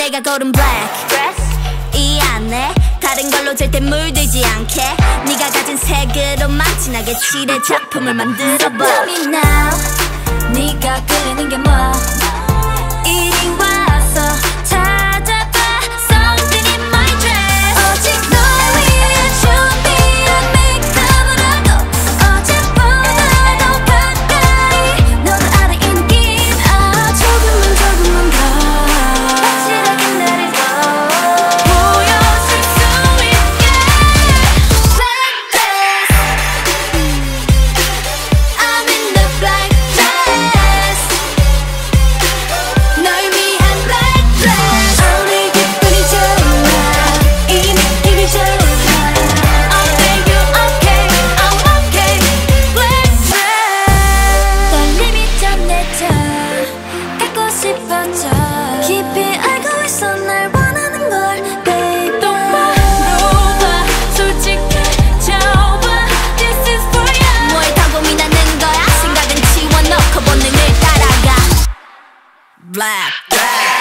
내가 고른 black 이 안에 다른 걸로 절대 물들지 않게 네가 가진 색으로 만진하게 칠해 작품을 만들어봐. Tell me now. black, black.